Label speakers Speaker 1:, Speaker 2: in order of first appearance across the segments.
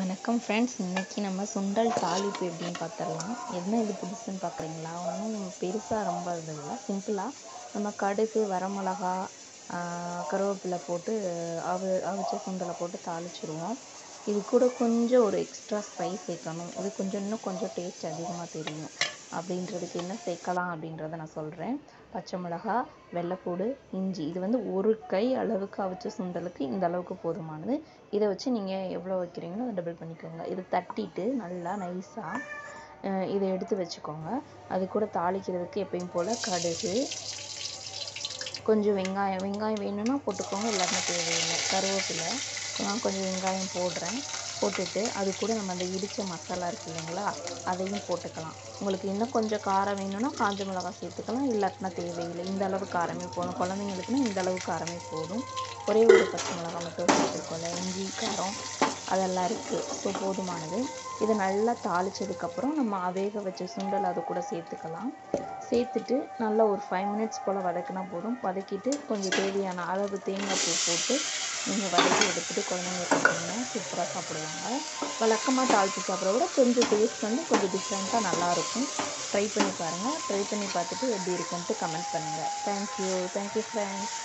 Speaker 1: வணக்கம் ஃப்ரெண்ட்ஸ் இன்றைக்கி நம்ம சுண்டல் தாளிப்பு எப்படின்னு பார்த்துடலாம். என்ன இது புதுசுன்னு பார்க்குறீங்களா? ஒன்றும் பெருசாக ரொம்ப இது இல்லை. சிம்பிளாக நம்ம கடுகு வரமிளகா கருவேப்பிலை போட்டு அவி அவிச்ச சுண்டலை போட்டு தாளிச்சிடுவோம் இது கூட கொஞ்சம் ஒரு எக்ஸ்ட்ரா ஸ்பைஸ் சேர்க்கணும். இது கொஞ்சம் இன்னும் கொஞ்சம் டேஸ்ட் அதிகமாக தெரியும். அப்படின்றதுக்கு என்ன சேர்க்கலாம் அப்படின்றத நான் சொல்கிறேன் பச்சை மிளகா வெள்ளைப்பூடு இஞ்சி. இது வந்து ஒரு கை அளவுக்கு அவிச்ச சுண்டலுக்கு இந்த அளவுக்கு போதுமானது. இதை வச்சு நீங்கள் எவ்வளோ வைக்கிறீங்களோ அதை டபுள் பண்ணிக்கோங்க. இதை தட்டிட்டு நல்லா நைஸாக இதை எடுத்து வச்சுக்கோங்க. அது கூட தாளிக்கிறதுக்கு எப்பயும் போல் கடுகு கொஞ்சம் வெங்காயம். வெங்காயம் வேணும்னா போட்டுக்கோங்க எல்லாருமே தேவையில்லை. கருவேப்பிலை நான் கொஞ்சம் வெங்காயம் போடுறேன். போட்டுட்டு அது கூட நம்ம அந்த இடித்த மசாலா இருக்குது இல்லைங்களா அதையும் போட்டுக்கலாம். உங்களுக்கு இன்னும் கொஞ்சம் காரம் வேணும்னா காஞ்ச மிளகாய் சேர்த்துக்கலாம் இல்லாட்டினா தேவையில்லை. இந்த அளவு காரமே போதும். குழந்தைங்களுக்குன்னா இந்த அளவு காரமே போதும். ஒரே ஒரு பச்சை மிளகாய் மட்டும் சேர்த்துக்கோங்க. இஞ்சி காரம் அதெல்லாம் இருக்குது ஸோ போதுமானது. இதை நல்லா தாளித்ததுக்கப்புறம் நம்ம வேக வச்ச சுண்டல் அது கூட சேர்த்துக்கலாம். சேர்த்துட்டு நல்லா ஒரு ஃபைவ் மினிட்ஸ் போல் வதக்கினா போதும். வதக்கிட்டு கொஞ்சம் தேவையான அளவு தேங்காய் பூ போட்டு நீங்கள் வதக்கி எடுத்துகிட்டு குழந்தைங்களுக்கு கொடுத்தீங்கன்னா சூப்பராக சாப்பிடுவாங்க. வழக்கமாக தாளித்து சாப்பிட்ற விட கொஞ்சம் டேஸ்ட் வந்து கொஞ்சம் டிஃப்ரெண்ட்டாக நல்லாயிருக்கும் ட்ரை பண்ணி பாருங்கள் ட்ரை பண்ணி பார்த்துட்டு எப்படி இருக்குன்ட்டு கமெண்ட் பண்ணுங்கள் தேங்க்யூ தேங்க்யூ ஃப்ரெண்ட்ஸ்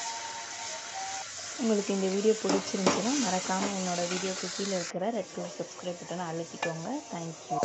Speaker 1: உங்களுக்கு இந்த வீடியோ பிடிச்சிருந்துச்சுன்னா மறக்காமல் என்னோடய வீடியோக்கு கீழே இருக்கிற ரெட் கலர் சப்ஸ்கிரைப் பட்டனை அழுத்திக்கோங்க. தேங்க்யூ